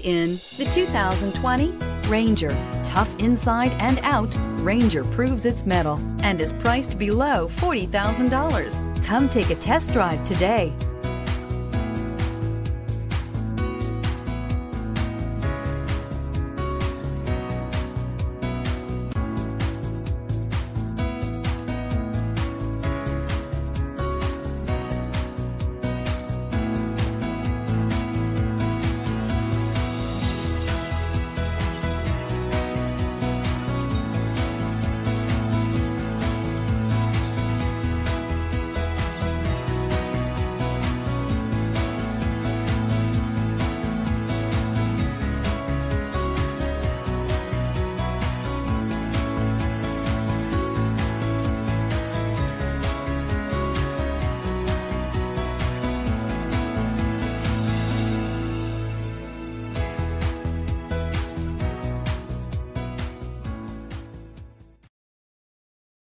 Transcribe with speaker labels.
Speaker 1: In the 2020 Ranger. Tough inside and out, Ranger proves its metal and is priced below $40,000. Come take a test drive today.